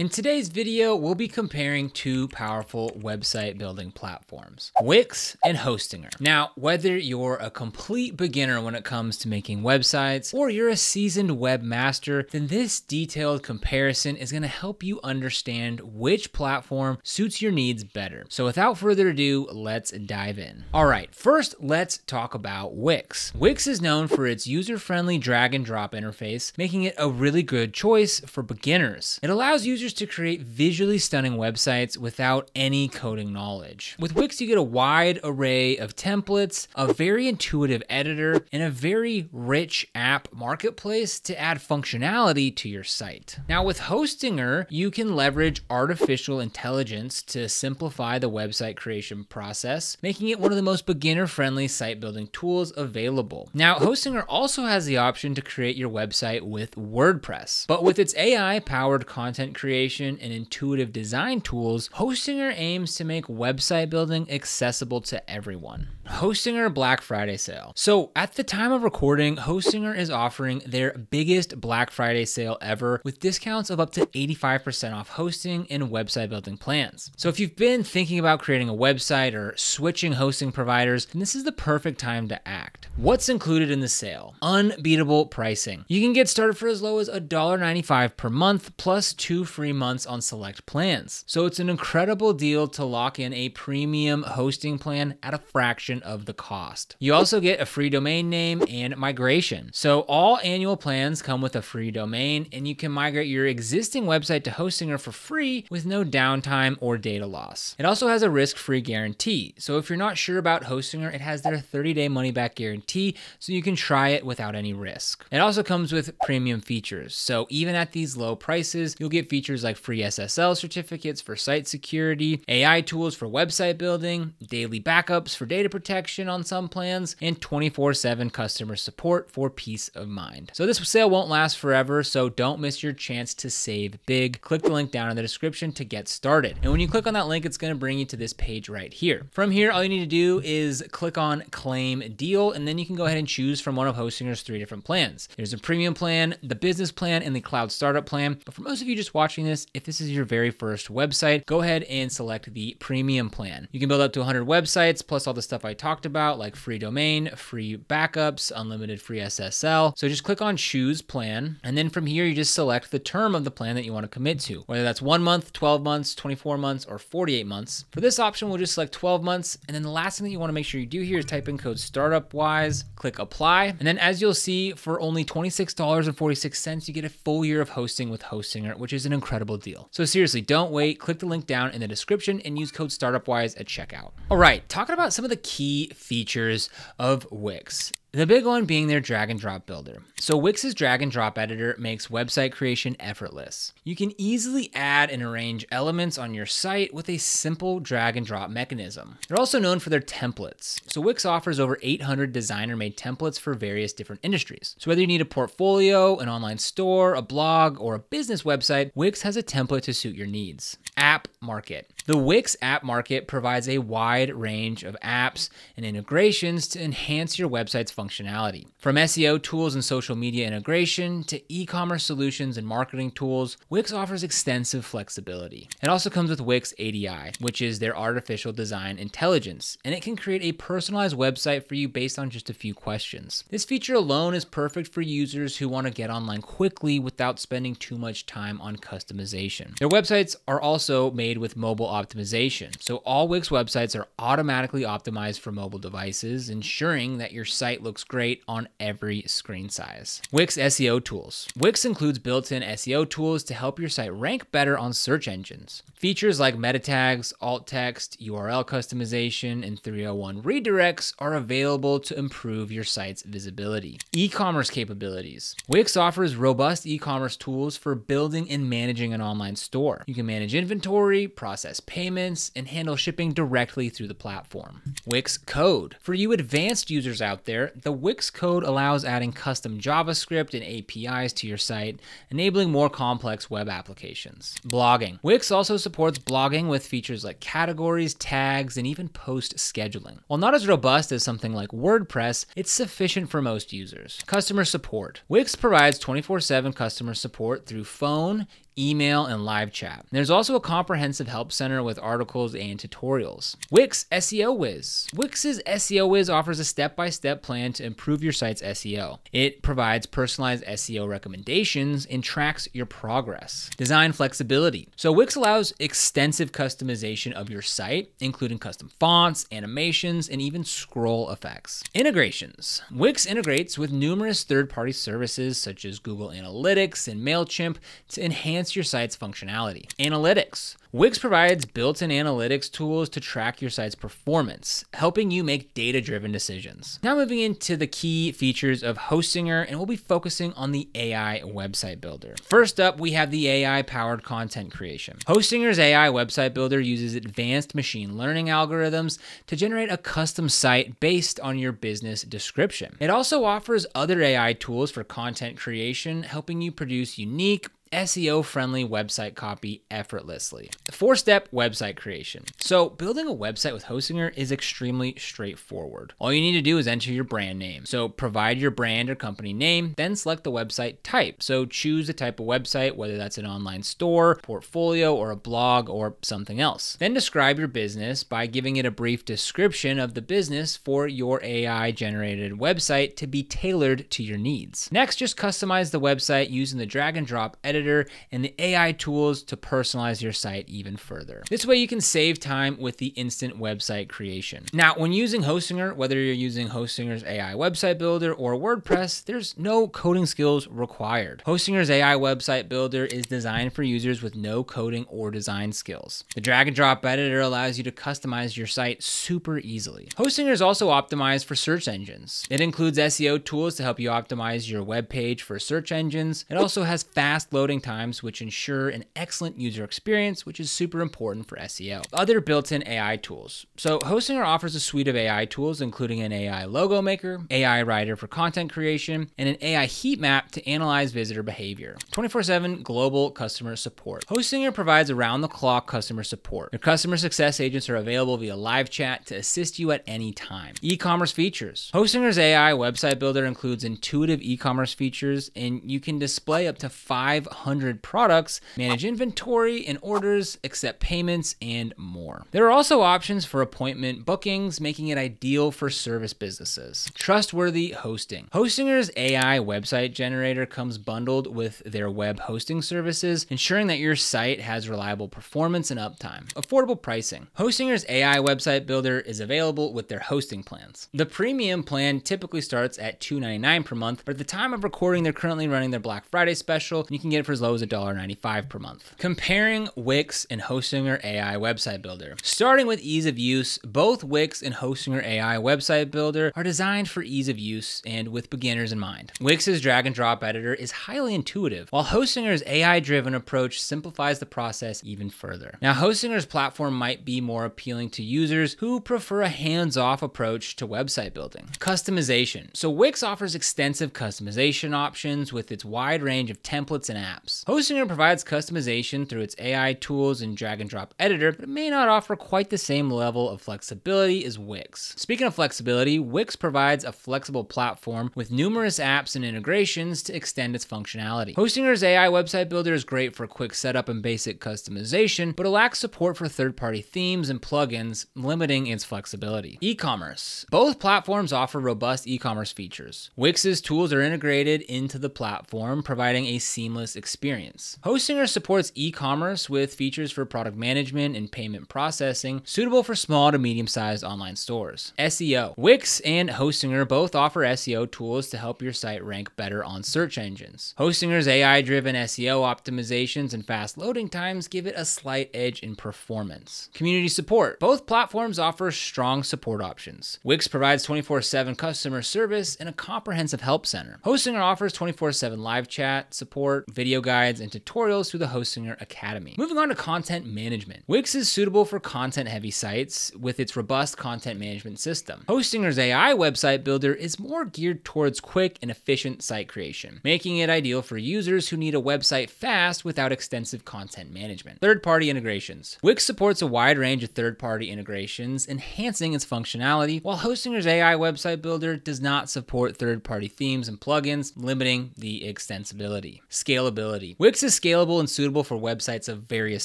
In today's video, we'll be comparing two powerful website building platforms, Wix and Hostinger. Now, whether you're a complete beginner when it comes to making websites or you're a seasoned webmaster, then this detailed comparison is gonna help you understand which platform suits your needs better. So without further ado, let's dive in. All right, first, let's talk about Wix. Wix is known for its user-friendly drag and drop interface, making it a really good choice for beginners. It allows users to create visually stunning websites without any coding knowledge. With Wix, you get a wide array of templates, a very intuitive editor, and a very rich app marketplace to add functionality to your site. Now, with Hostinger, you can leverage artificial intelligence to simplify the website creation process, making it one of the most beginner friendly site building tools available. Now, Hostinger also has the option to create your website with WordPress, but with its AI powered content creation, and intuitive design tools, Hostinger aims to make website building accessible to everyone. Hostinger Black Friday sale. So, at the time of recording, Hostinger is offering their biggest Black Friday sale ever with discounts of up to 85% off hosting and website building plans. So, if you've been thinking about creating a website or switching hosting providers, then this is the perfect time to act. What's included in the sale? Unbeatable pricing. You can get started for as low as $1.95 per month plus two free free months on select plans. So it's an incredible deal to lock in a premium hosting plan at a fraction of the cost. You also get a free domain name and migration. So all annual plans come with a free domain and you can migrate your existing website to Hostinger for free with no downtime or data loss. It also has a risk-free guarantee. So if you're not sure about Hostinger, it has their 30-day money-back guarantee so you can try it without any risk. It also comes with premium features. So even at these low prices, you'll get features features like free SSL certificates for site security, AI tools for website building, daily backups for data protection on some plans, and 24 7 customer support for peace of mind. So, this sale won't last forever, so don't miss your chance to save big. Click the link down in the description to get started. And when you click on that link, it's going to bring you to this page right here. From here, all you need to do is click on claim deal, and then you can go ahead and choose from one of Hostinger's three different plans. There's a premium plan, the business plan, and the cloud startup plan. But for most of you just watching, watching this, if this is your very first website, go ahead and select the premium plan. You can build up to 100 websites plus all the stuff I talked about, like free domain, free backups, unlimited free SSL. So just click on choose plan. And then from here, you just select the term of the plan that you want to commit to, whether that's one month, 12 months, 24 months, or 48 months. For this option, we'll just select 12 months. And then the last thing that you want to make sure you do here is type in code startupwise, click apply. And then as you'll see, for only $26.46, you get a full year of hosting with Hostinger, which is an incredible incredible deal. So seriously, don't wait. Click the link down in the description and use code StartupWise at checkout. All right, talking about some of the key features of Wix. The big one being their drag and drop builder. So Wix's drag and drop editor makes website creation effortless. You can easily add and arrange elements on your site with a simple drag and drop mechanism. They're also known for their templates. So Wix offers over 800 designer made templates for various different industries. So whether you need a portfolio, an online store, a blog, or a business website, Wix has a template to suit your needs. App Market. The Wix App Market provides a wide range of apps and integrations to enhance your website's functionality. From SEO tools and social media integration to e commerce solutions and marketing tools, Wix offers extensive flexibility. It also comes with Wix ADI, which is their artificial design intelligence, and it can create a personalized website for you based on just a few questions. This feature alone is perfect for users who want to get online quickly without spending too much time on customization. Their websites are also made with mobile optimization. So all Wix websites are automatically optimized for mobile devices, ensuring that your site looks great on every screen size. Wix SEO tools. Wix includes built-in SEO tools to help your site rank better on search engines. Features like meta tags, alt text, URL customization, and 301 redirects are available to improve your site's visibility. E-commerce capabilities. Wix offers robust e-commerce tools for building and managing an online store. You can manage inventory, process payments, and handle shipping directly through the platform. Wix Code. For you advanced users out there, the Wix Code allows adding custom JavaScript and APIs to your site, enabling more complex web applications. Blogging. Wix also supports blogging with features like categories, tags, and even post scheduling. While not as robust as something like WordPress, it's sufficient for most users. Customer support. Wix provides 24 7 customer support through phone, email, and live chat. There's also a comprehensive help center with articles and tutorials. Wix SEO Wiz. Wix's SEO Wiz offers a step by step plan to improve your site's SEO. It provides personalized SEO recommendations and tracks your progress. Design flexibility. So, Wix allows extensive customization of your site, including custom fonts, animations, and even scroll effects. Integrations. Wix integrates with numerous third party services such as Google Analytics and MailChimp to enhance your site's functionality. Analytics. Wix provides built in analytics tools to track your site's performance, helping you make data driven decisions. Now, moving into the key features of Hostinger, and we'll be focusing on the AI website builder. First up, we have the AI powered content creation. Hostinger's AI website builder uses advanced machine learning algorithms to generate a custom site based on your business description. It also offers other AI tools for content creation, helping you produce unique, SEO friendly website copy effortlessly. Four step website creation. So, building a website with Hostinger is extremely straightforward. All you need to do is enter your brand name. So, provide your brand or company name, then select the website type. So, choose the type of website, whether that's an online store, portfolio, or a blog, or something else. Then describe your business by giving it a brief description of the business for your AI generated website to be tailored to your needs. Next, just customize the website using the drag and drop editor editor, and the AI tools to personalize your site even further. This way you can save time with the instant website creation. Now, when using Hostinger, whether you're using Hostinger's AI website builder or WordPress, there's no coding skills required. Hostinger's AI website builder is designed for users with no coding or design skills. The drag and drop editor allows you to customize your site super easily. Hostinger is also optimized for search engines. It includes SEO tools to help you optimize your web page for search engines. It also has fast loading loading times, which ensure an excellent user experience, which is super important for SEO. Other built in AI tools. So, Hostinger offers a suite of AI tools, including an AI logo maker, AI writer for content creation, and an AI heat map to analyze visitor behavior. 24 7 global customer support. Hostinger provides around the clock customer support. Their customer success agents are available via live chat to assist you at any time. E commerce features. Hostinger's AI website builder includes intuitive e commerce features, and you can display up to 500 100 products, manage inventory and orders, accept payments, and more. There are also options for appointment bookings, making it ideal for service businesses. Trustworthy hosting. Hostinger's AI website generator comes bundled with their web hosting services, ensuring that your site has reliable performance and uptime. Affordable pricing. Hostinger's AI website builder is available with their hosting plans. The premium plan typically starts at $2.99 per month, but at the time of recording, they're currently running their Black Friday special. And you can get it for as low as $1.95 per month. Comparing Wix and Hostinger AI Website Builder. Starting with ease of use, both Wix and Hostinger AI Website Builder are designed for ease of use and with beginners in mind. Wix's drag and drop editor is highly intuitive, while Hostinger's AI driven approach simplifies the process even further. Now, Hostinger's platform might be more appealing to users who prefer a hands off approach to website building. Customization. So, Wix offers extensive customization options with its wide range of templates and apps apps. Hostinger provides customization through its AI tools and drag and drop editor, but it may not offer quite the same level of flexibility as Wix. Speaking of flexibility, Wix provides a flexible platform with numerous apps and integrations to extend its functionality. Hostinger's AI website builder is great for quick setup and basic customization, but it lacks support for third-party themes and plugins, limiting its flexibility. E-commerce. Both platforms offer robust e-commerce features. Wix's tools are integrated into the platform, providing a seamless experience experience. Hostinger supports e commerce with features for product management and payment processing, suitable for small to medium sized online stores. SEO Wix and Hostinger both offer SEO tools to help your site rank better on search engines. Hostinger's AI driven SEO optimizations and fast loading times give it a slight edge in performance. Community support Both platforms offer strong support options. Wix provides 24 7 customer service and a comprehensive help center. Hostinger offers 24 7 live chat, support, video guides, and tutorials through the Hostinger Academy. Moving on to content management. Wix is suitable for content heavy sites with its robust content management system. Hostinger's AI website builder is more geared towards quick and efficient site creation, making it ideal for users who need a website fast without extensive content management. Third party integrations. Wix supports a wide range of third party integrations, enhancing its functionality, while Hostinger's AI website builder does not support third party themes and plugins, limiting the extensibility. Scalability Wix is scalable and suitable for websites of various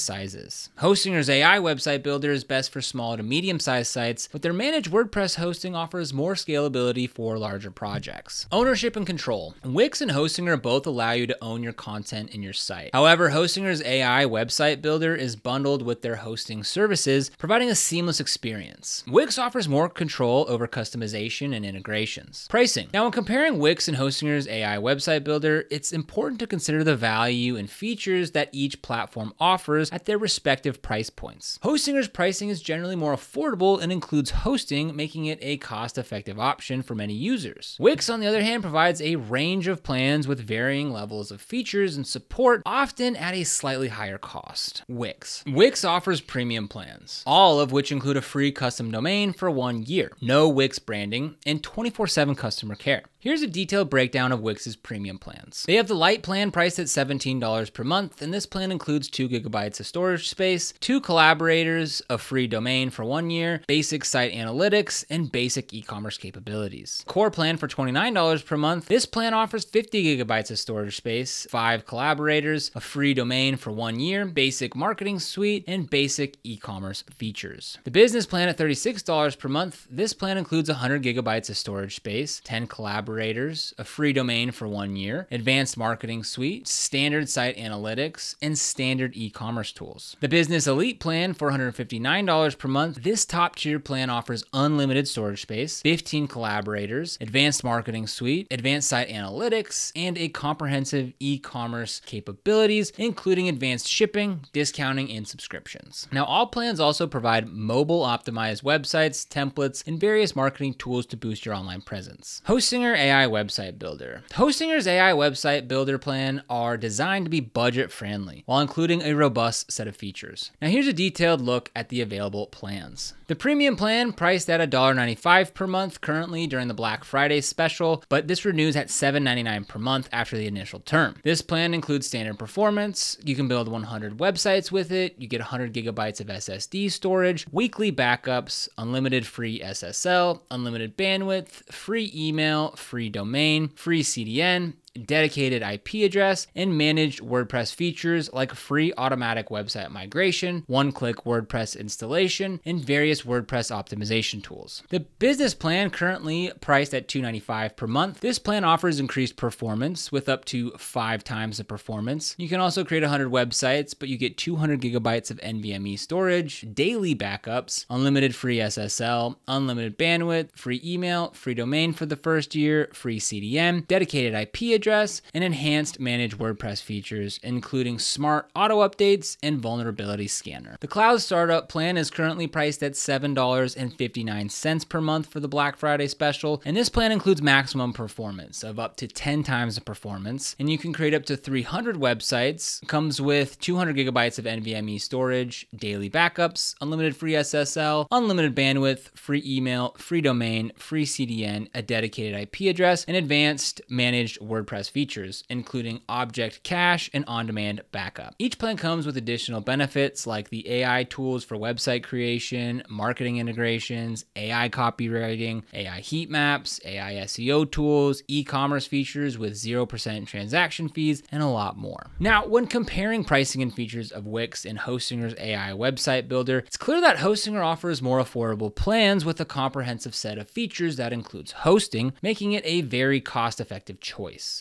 sizes. Hostinger's AI website builder is best for small to medium sized sites, but their managed WordPress hosting offers more scalability for larger projects. Ownership and control. Wix and Hostinger both allow you to own your content in your site. However, Hostinger's AI website builder is bundled with their hosting services, providing a seamless experience. Wix offers more control over customization and integrations. Pricing. Now, when comparing Wix and Hostinger's AI website builder, it's important to consider the value and features that each platform offers at their respective price points. Hostinger's pricing is generally more affordable and includes hosting, making it a cost effective option for many users. Wix, on the other hand, provides a range of plans with varying levels of features and support, often at a slightly higher cost. Wix. Wix offers premium plans, all of which include a free custom domain for one year, no Wix branding, and 24 7 customer care. Here's a detailed breakdown of Wix's premium plans. They have the light plan priced at $17 per month, and this plan includes 2 gigabytes of storage space, two collaborators, a free domain for one year, basic site analytics, and basic e-commerce capabilities. Core plan for $29 per month. This plan offers 50 gigabytes of storage space, 5 collaborators, a free domain for one year, basic marketing suite, and basic e-commerce features. The business plan at $36 per month. This plan includes 100 gigabytes of storage space, 10 collaborators, collaborators, a free domain for one year, advanced marketing suite, standard site analytics, and standard e commerce tools. The Business Elite plan, $459 per month. This top tier plan offers unlimited storage space, 15 collaborators, advanced marketing suite, advanced site analytics, and a comprehensive e commerce capabilities, including advanced shipping, discounting, and subscriptions. Now, all plans also provide mobile optimized websites, templates, and various marketing tools to boost your online presence. Hostinger AI Website Builder. Hostinger's AI Website Builder plan are designed to be budget friendly while including a robust set of features. Now here's a detailed look at the available plans. The premium plan priced at $1.95 per month currently during the Black Friday special, but this renews at $7.99 per month after the initial term. This plan includes standard performance. You can build 100 websites with it. You get 100 gigabytes of SSD storage, weekly backups, unlimited free SSL, unlimited bandwidth, free email, free domain, free CDN, dedicated IP address, and managed WordPress features like free automatic website migration, one click WordPress installation, and various WordPress optimization tools. The business plan currently priced at 295 per month. This plan offers increased performance with up to five times the performance. You can also create 100 websites, but you get 200 gigabytes of NVMe storage, daily backups, unlimited free SSL, unlimited bandwidth, free email, free domain for the first year, free CDN, dedicated IP address address, and enhanced managed WordPress features, including smart auto updates and vulnerability scanner. The cloud startup plan is currently priced at $7.59 per month for the Black Friday special, and this plan includes maximum performance of up to 10 times the performance, and you can create up to 300 websites, comes with 200 gigabytes of NVMe storage, daily backups, unlimited free SSL, unlimited bandwidth, free email, free domain, free CDN, a dedicated IP address, and advanced managed WordPress WordPress features, including object cache and on demand backup. Each plan comes with additional benefits like the AI tools for website creation, marketing integrations, AI copywriting, AI heat maps, AI SEO tools, e commerce features with 0% transaction fees, and a lot more. Now, when comparing pricing and features of Wix and Hostinger's AI website builder, it's clear that Hostinger offers more affordable plans with a comprehensive set of features that includes hosting, making it a very cost effective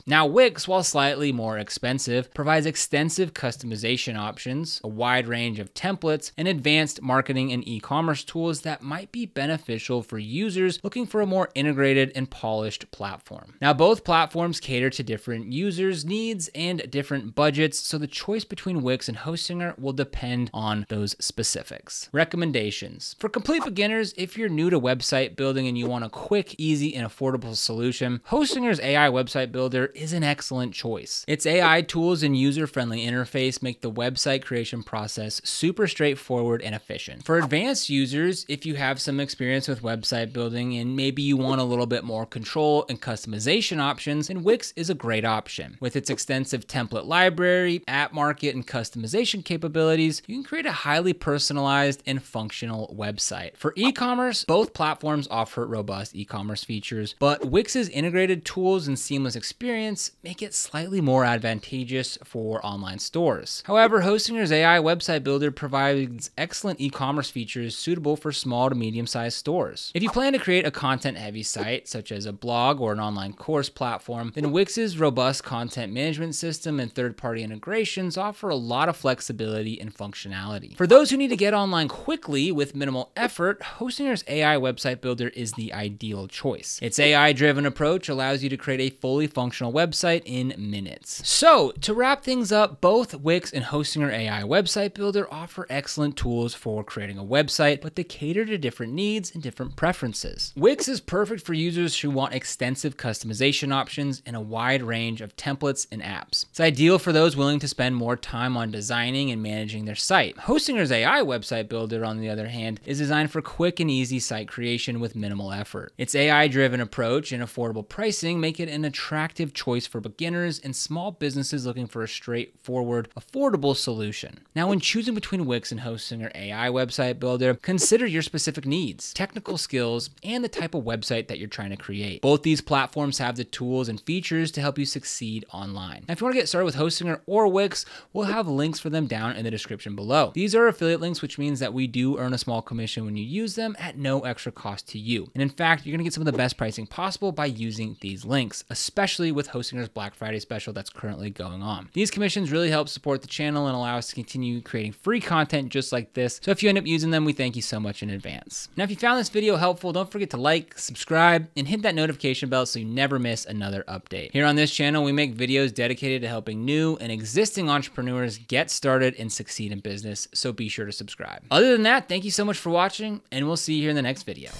Now, Wix, while slightly more expensive, provides extensive customization options, a wide range of templates, and advanced marketing and e commerce tools that might be beneficial for users looking for a more integrated and polished platform. Now, both platforms cater to different users' needs and different budgets, so the choice between Wix and Hostinger will depend on those specifics. Recommendations For complete beginners, if you're new to website building and you want a quick, easy, and affordable solution, Hostinger's AI website builder is an excellent choice. Its AI tools and user friendly interface make the website creation process super straightforward and efficient. For advanced users, if you have some experience with website building and maybe you want a little bit more control and customization options, then Wix is a great option. With its extensive template library, app market, and customization capabilities, you can create a highly personalized and functional website. For e commerce, both platforms offer robust e commerce features, but Wix's integrated tools and seamless experience experience make it slightly more advantageous for online stores. However, Hostinger's AI website builder provides excellent e-commerce features suitable for small to medium-sized stores. If you plan to create a content-heavy site, such as a blog or an online course platform, then Wix's robust content management system and third-party integrations offer a lot of flexibility and functionality. For those who need to get online quickly with minimal effort, Hostinger's AI website builder is the ideal choice. Its AI-driven approach allows you to create a fully functional website in minutes. So, to wrap things up, both Wix and Hostinger AI website builder offer excellent tools for creating a website, but they cater to different needs and different preferences. Wix is perfect for users who want extensive customization options and a wide range of templates and apps. It's ideal for those willing to spend more time on designing and managing their site. Hostinger's AI website builder, on the other hand, is designed for quick and easy site creation with minimal effort. Its AI driven approach and affordable pricing make it an attractive choice for beginners and small businesses looking for a straightforward, affordable solution. Now, when choosing between Wix and hosting Hostinger AI website builder, consider your specific needs, technical skills, and the type of website that you're trying to create. Both these platforms have the tools and features to help you succeed online. Now, if you want to get started with Hostinger or Wix, we'll have links for them down in the description below. These are affiliate links, which means that we do earn a small commission when you use them at no extra cost to you. And in fact, you're going to get some of the best pricing possible by using these links, especially with Hostinger's Black Friday special that's currently going on. These commissions really help support the channel and allow us to continue creating free content just like this. So if you end up using them, we thank you so much in advance. Now, if you found this video helpful, don't forget to like, subscribe, and hit that notification bell so you never miss another update. Here on this channel, we make videos dedicated to helping new and existing entrepreneurs get started and succeed in business, so be sure to subscribe. Other than that, thank you so much for watching, and we'll see you here in the next video.